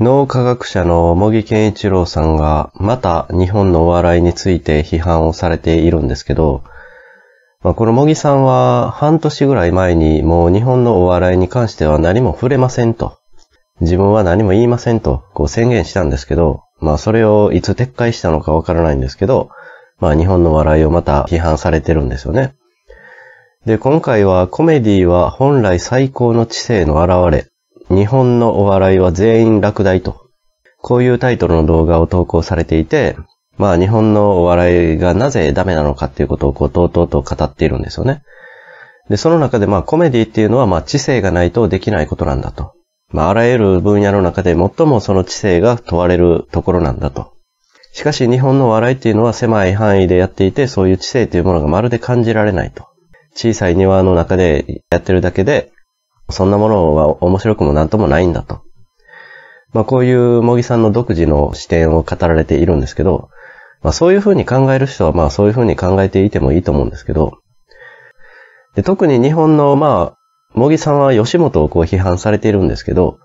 脳科学者の茂木健一郎さんがまた日本のお笑いについて批判をされているんですけど、まあ、この茂木さんは半年ぐらい前にもう日本のお笑いに関しては何も触れませんと。自分は何も言いませんとこう宣言したんですけど、まあそれをいつ撤回したのかわからないんですけど、まあ日本の笑いをまた批判されてるんですよね。で、今回はコメディは本来最高の知性の現れ、日本のお笑いは全員落第と。こういうタイトルの動画を投稿されていて、まあ日本のお笑いがなぜダメなのかっていうことをこうとうとうと語っているんですよね。で、その中でまあコメディっていうのはまあ知性がないとできないことなんだと。まああらゆる分野の中で最もその知性が問われるところなんだと。しかし日本の笑いっていうのは狭い範囲でやっていて、そういう知性というものがまるで感じられないと。小さい庭の中でやってるだけで、そんなものは面白くもなんともないんだと。まあこういう茂木さんの独自の視点を語られているんですけど、まあそういうふうに考える人はまあそういうふうに考えていてもいいと思うんですけど、で特に日本のまあ、茂木さんは吉本をこう批判されているんですけど、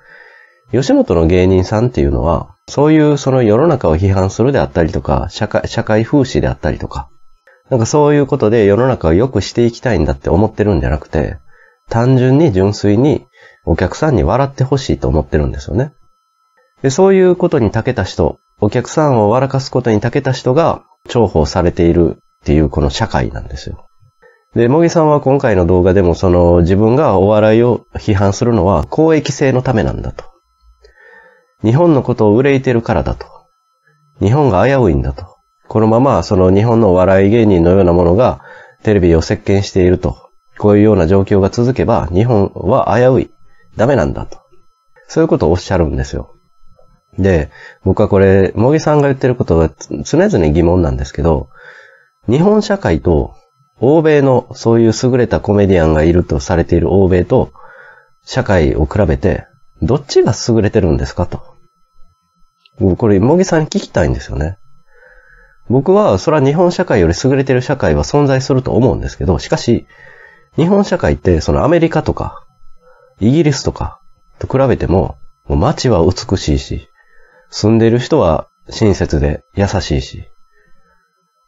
吉本の芸人さんっていうのは、そういうその世の中を批判するであったりとか、社会、社会風刺であったりとか、なんかそういうことで世の中を良くしていきたいんだって思ってるんじゃなくて、単純に純粋にお客さんに笑ってほしいと思ってるんですよね。で、そういうことに長けた人、お客さんを笑かすことに長けた人が重宝されているっていうこの社会なんですよ。で、茂木さんは今回の動画でもその自分がお笑いを批判するのは公益性のためなんだと。日本のことを憂いてるからだと。日本が危ういんだと。このままその日本のお笑い芸人のようなものがテレビを席巻していると。こういうような状況が続けば日本は危うい。ダメなんだと。そういうことをおっしゃるんですよ。で、僕はこれ、茂木さんが言ってることは常々疑問なんですけど、日本社会と欧米のそういう優れたコメディアンがいるとされている欧米と社会を比べて、どっちが優れてるんですかと。これ、茂木さんに聞きたいんですよね。僕は、それは日本社会より優れてる社会は存在すると思うんですけど、しかし、日本社会ってそのアメリカとか、イギリスとかと比べても、もう街は美しいし、住んでる人は親切で優しいし、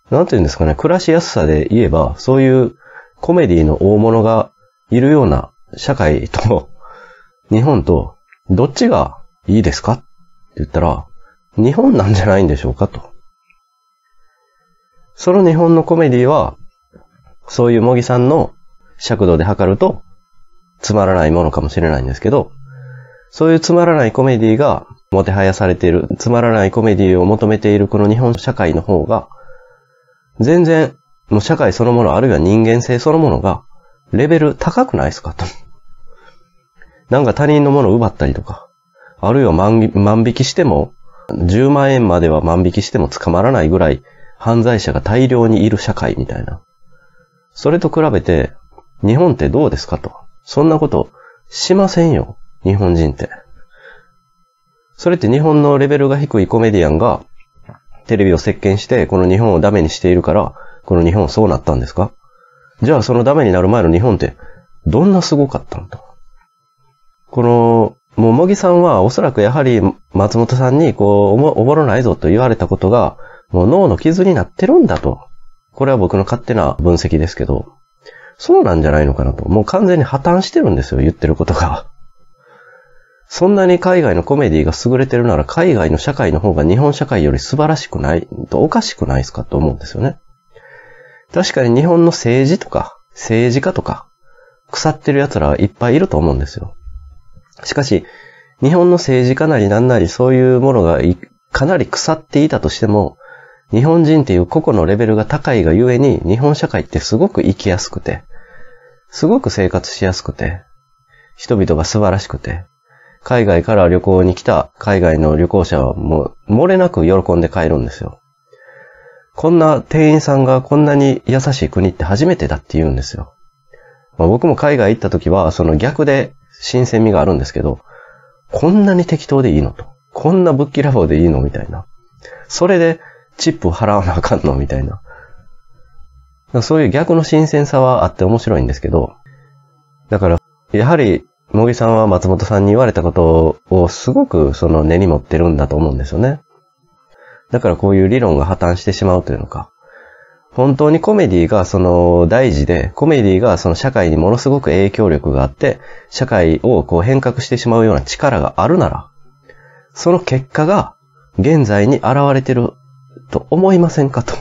なんて言うんですかね、暮らしやすさで言えば、そういうコメディの大物がいるような社会と、日本と、どっちがいいですか？って言ったら、日本なんじゃないんでしょうかと。その日本のコメディは、そういう茂木さんの尺度で測ると、つまらないものかもしれないんですけど、そういうつまらないコメディがもてはやされている、つまらないコメディを求めているこの日本社会の方が、全然、もう社会そのもの、あるいは人間性そのものが、レベル高くないですか？と。なんか他人のものを奪ったりとか、あるいは万引きしても、10万円までは万引きしても捕まらないぐらい犯罪者が大量にいる社会みたいな。それと比べて、日本ってどうですかと。そんなことしませんよ。日本人って。それって日本のレベルが低いコメディアンがテレビを席巻してこの日本をダメにしているからこの日本そうなったんですかじゃあそのダメになる前の日本ってどんなすごかったんだこの、もう、もぎさんはおそらくやはり松本さんにこう、おもおもろないぞと言われたことがもう脳の傷になってるんだと。これは僕の勝手な分析ですけど、そうなんじゃないのかなと。もう完全に破綻してるんですよ、言ってることが。そんなに海外のコメディが優れてるなら海外の社会の方が日本社会より素晴らしくないとおかしくないですかと思うんですよね。確かに日本の政治とか政治家とか腐ってる奴らはいっぱいいると思うんですよ。しかし、日本の政治家なりなんなりそういうものがかなり腐っていたとしても、日本人っていう個々のレベルが高いがゆえに日本社会ってすごく生きやすくて、すごく生活しやすくて、人々が素晴らしくて、海外から旅行に来た海外の旅行者はもう漏れなく喜んで帰るんですよ。こんな店員さんがこんなに優しい国って初めてだって言うんですよ。まあ、僕も海外行った時はその逆で新鮮味があるんですけど、こんなに適当でいいのと。こんなぶっきらぼうでいいのみたいな。それでチップ払わなあかんのみたいな。そういう逆の新鮮さはあって面白いんですけど、だから、やはり茂木さんは松本さんに言われたことをすごくその根に持ってるんだと思うんですよね。だからこういう理論が破綻してしまうというのか。本当にコメディがその大事で、コメディがその社会にものすごく影響力があって、社会をこう変革してしまうような力があるなら、その結果が現在に現れてると思いませんかと。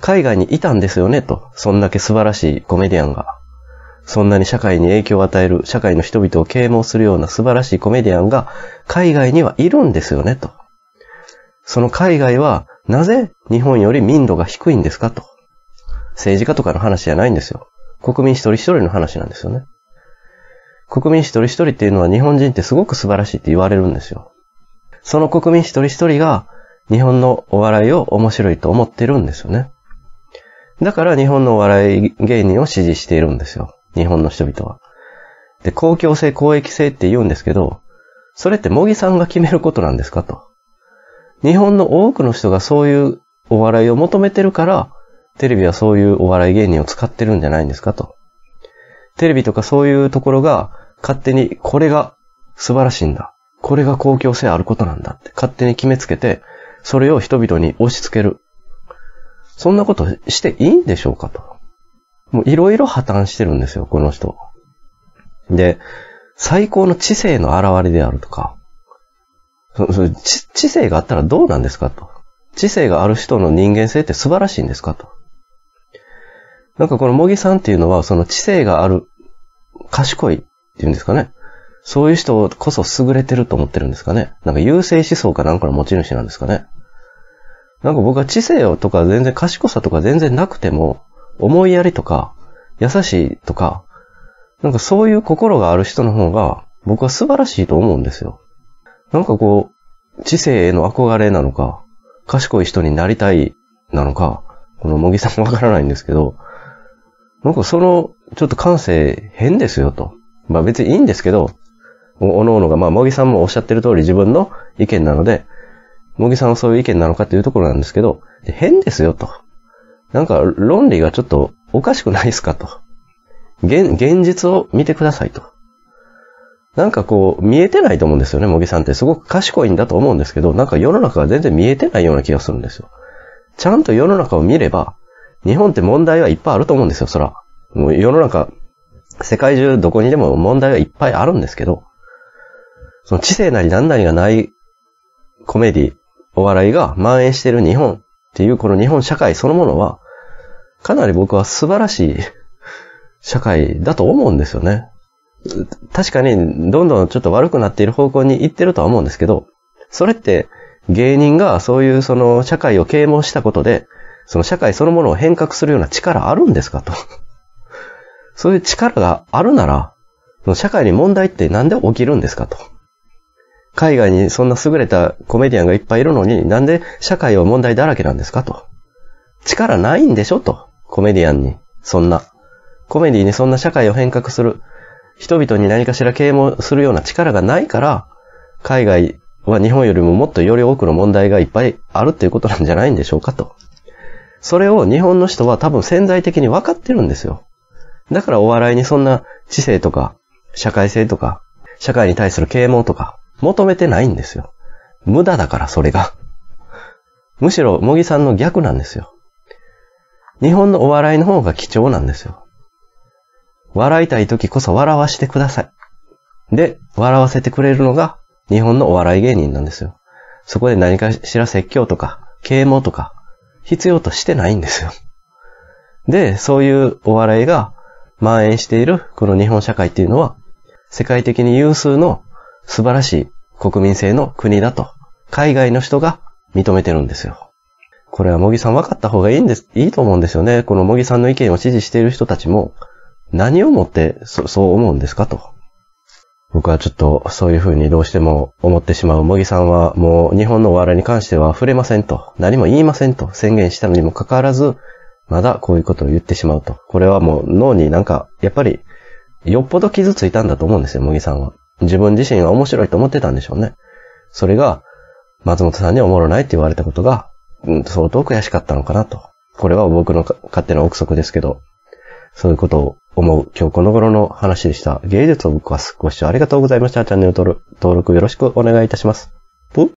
海外にいたんですよねと。そんだけ素晴らしいコメディアンが。そんなに社会に影響を与える、社会の人々を啓蒙するような素晴らしいコメディアンが海外にはいるんですよねと。その海外はなぜ日本より民度が低いんですかと。政治家とかの話じゃないんですよ。国民一人一人の話なんですよね。国民一人一人っていうのは日本人ってすごく素晴らしいって言われるんですよ。その国民一人一人が日本のお笑いを面白いと思ってるんですよね。だから日本のお笑い芸人を支持しているんですよ。日本の人々は。で、公共性、公益性って言うんですけど、それって茂木さんが決めることなんですかと。日本の多くの人がそういうお笑いを求めてるから、テレビはそういうお笑い芸人を使ってるんじゃないんですかと。テレビとかそういうところが勝手にこれが素晴らしいんだ。これが公共性あることなんだって勝手に決めつけて、それを人々に押し付ける。そんなことしていいんでしょうかと。もういろいろ破綻してるんですよ、この人。で、最高の知性の現れであるとか、そそ知知性があったらどうなんですかと。知性がある人の人間性って素晴らしいんですかと。なんかこの茂木さんっていうのは、その知性がある、賢いっていうんですかね。そういう人こそ優れてると思ってるんですかね。なんか優勢思想かなんかの持ち主なんですかね。なんか僕は知性とか全然賢さとか全然なくても、思いやりとか、優しいとか、なんかそういう心がある人の方が僕は素晴らしいと思うんですよ。なんかこう、知性への憧れなのか、賢い人になりたいなのか、この茂木さんわからないんですけど、なんかその、ちょっと感性変ですよと。まあ別にいいんですけど、おのおのが、まあ茂木さんもおっしゃってる通り自分の意見なので、茂木さんはそういう意見なのかっていうところなんですけど、変ですよと。なんか論理がちょっとおかしくないですかと。現、現実を見てくださいと。なんかこう、見えてないと思うんですよね、茂木さんって。すごく賢いんだと思うんですけど、なんか世の中が全然見えてないような気がするんですよ。ちゃんと世の中を見れば、日本って問題はいっぱいあると思うんですよ、そら。もう世の中、世界中どこにでも問題はいっぱいあるんですけど、その知性なり何なりがないコメディ、お笑いが蔓延している日本っていうこの日本社会そのものは、かなり僕は素晴らしい 社会だと思うんですよね。確かに、どんどんちょっと悪くなっている方向に行ってるとは思うんですけど、それって芸人がそういうその社会を啓蒙したことで、その社会そのものを変革するような力あるんですかと。そういう力があるなら、その社会に問題ってなんで起きるんですかと。海外にそんな優れたコメディアンがいっぱいいるのに、なんで社会は問題だらけなんですかと。力ないんでしょと。コメディアンに。そんな。コメディにそんな社会を変革する。人々に何かしら啓蒙するような力がないから、海外は日本よりももっとより多くの問題がいっぱいあるっていうことなんじゃないんでしょうかと。それを日本の人は多分潜在的に分かってるんですよ。だからお笑いにそんな知性とか、社会性とか、社会に対する啓蒙とか、求めてないんですよ。無駄だから、それが。むしろ、茂木さんの逆なんですよ。日本のお笑いの方が貴重なんですよ。笑いたい時こそ笑わしてください。で、笑わせてくれるのが日本のお笑い芸人なんですよ。そこで何かしら説教とか、啓蒙とか、必要としてないんですよ。で、そういうお笑いが蔓延しているこの日本社会っていうのは、世界的に有数の素晴らしい国民性の国だと、海外の人が認めてるんですよ。これは茂木さん分かった方がいいんです、いいと思うんですよね。この茂木さんの意見を支持している人たちも、何をもってそそう思うんですかと。僕はちょっとそういうふうにどうしても思ってしまう。茂木さんはもう日本のお笑いに関しては触れませんと。何も言いませんと宣言したのにもかかわらず、まだこういうことを言ってしまうと。これはもう脳になんか、やっぱり、よっぽど傷ついたんだと思うんですよ、茂木さんは。自分自身は面白いと思ってたんでしょうね。それが、松本さんにおもろないって言われたことが、うん、相当悔しかったのかなと。これは僕の勝手な憶測ですけど。そういうことを思う今日この頃の話でした。芸術を僕は。ご視聴ありがとうございました。チャンネル登録よろしくお願いいたします。